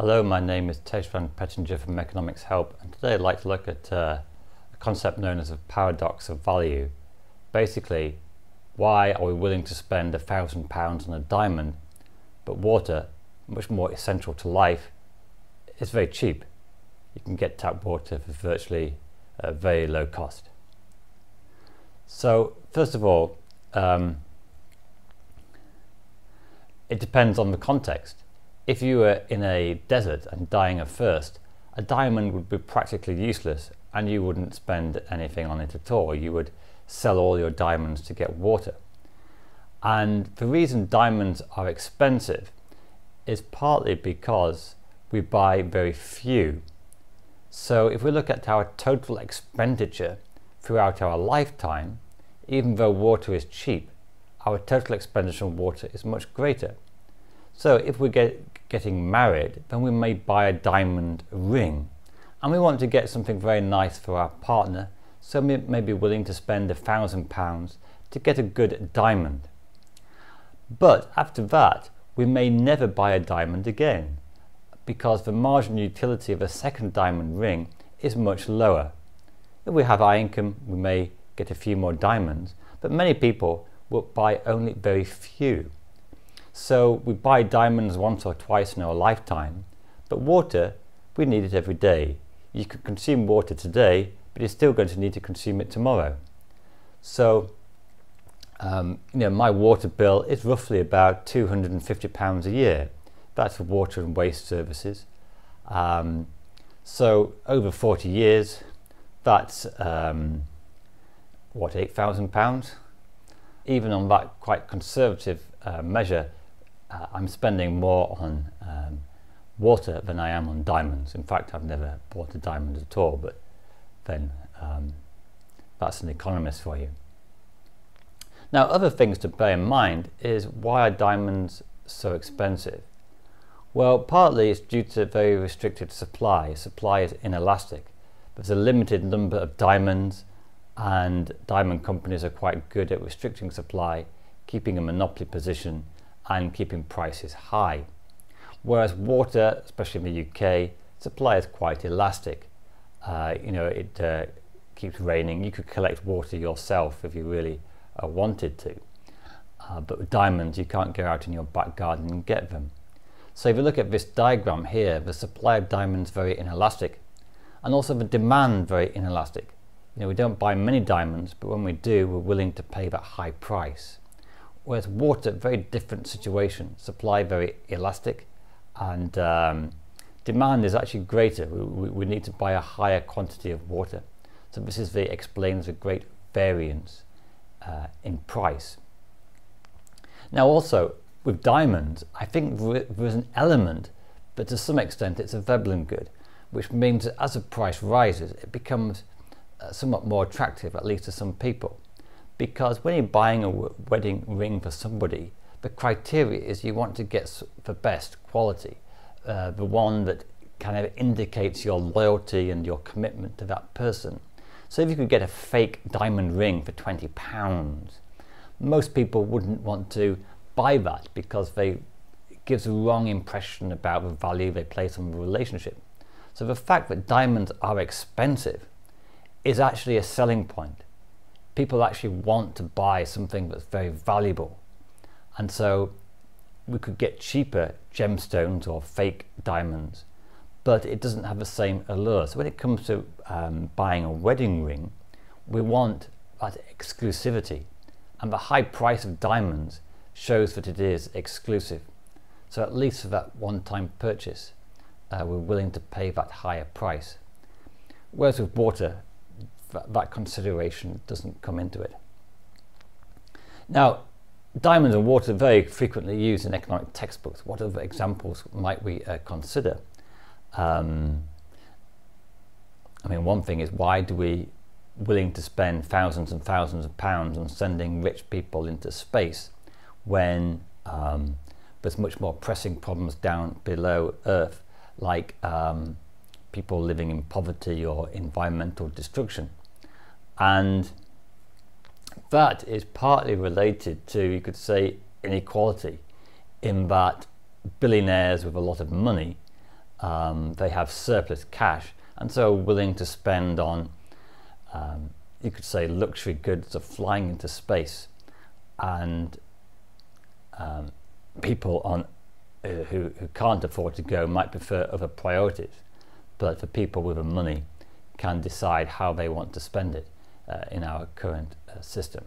Hello, my name is Tejvan Pettinger from Economics Help, and today I'd like to look at uh, a concept known as a paradox of value. Basically, why are we willing to spend a thousand pounds on a diamond, but water, much more essential to life, is very cheap? You can get tap water for virtually a very low cost. So, first of all, um, it depends on the context if you were in a desert and dying of thirst, a diamond would be practically useless and you wouldn't spend anything on it at all. You would sell all your diamonds to get water. And the reason diamonds are expensive is partly because we buy very few. So if we look at our total expenditure throughout our lifetime, even though water is cheap, our total expenditure on water is much greater. So if we get getting married, then we may buy a diamond ring. And we want to get something very nice for our partner, so we may be willing to spend a thousand pounds to get a good diamond. But after that, we may never buy a diamond again, because the marginal utility of a second diamond ring is much lower. If we have our income, we may get a few more diamonds, but many people will buy only very few. So we buy diamonds once or twice in our lifetime, but water, we need it every day. You can consume water today, but you're still going to need to consume it tomorrow. So, um, you know, my water bill is roughly about £250 a year. That's for water and waste services. Um, so over 40 years, that's um, what, £8,000? Even on that quite conservative uh, measure, uh, I'm spending more on um, water than I am on diamonds. In fact, I've never bought a diamond at all, but then um, that's an economist for you. Now, other things to bear in mind is why are diamonds so expensive? Well, partly it's due to very restricted supply. Supply is inelastic. There's a limited number of diamonds, and diamond companies are quite good at restricting supply, keeping a monopoly position and keeping prices high. Whereas water, especially in the UK, supply is quite elastic. Uh, you know, it uh, keeps raining. You could collect water yourself if you really uh, wanted to. Uh, but with diamonds, you can't go out in your back garden and get them. So if you look at this diagram here, the supply of diamonds very inelastic, and also the demand very inelastic. You know, we don't buy many diamonds, but when we do, we're willing to pay that high price. Whereas water, very different situation. Supply very elastic and um, demand is actually greater. We, we, need to buy a higher quantity of water. So this is the explains the great variance uh, in price. Now also with diamonds, I think there's an element, but to some extent it's a Veblen good, which means that as the price rises, it becomes uh, somewhat more attractive, at least to some people because when you're buying a wedding ring for somebody, the criteria is you want to get the best quality, uh, the one that kind of indicates your loyalty and your commitment to that person. So if you could get a fake diamond ring for 20 pounds, most people wouldn't want to buy that because they it gives a wrong impression about the value they place on the relationship. So the fact that diamonds are expensive is actually a selling point people actually want to buy something that's very valuable. And so we could get cheaper gemstones or fake diamonds, but it doesn't have the same allure. So when it comes to um, buying a wedding ring, we want that exclusivity. And the high price of diamonds shows that it is exclusive. So at least for that one-time purchase, uh, we're willing to pay that higher price. Whereas with water, that, consideration doesn't come into it. Now, diamonds and water are very frequently used in economic textbooks. What other examples might we uh, consider? Um, I mean, one thing is why do we willing to spend thousands and thousands of pounds on sending rich people into space when um, there's much more pressing problems down below Earth, like um, people living in poverty or environmental destruction. And that is partly related to, you could say, inequality, in that billionaires with a lot of money um, they have surplus cash and so willing to spend on, um, you could say, luxury goods of flying into space, and um, people on uh, who, who can't afford to go might prefer other priorities. But for people with the money, can decide how they want to spend it uh, in our current uh, system.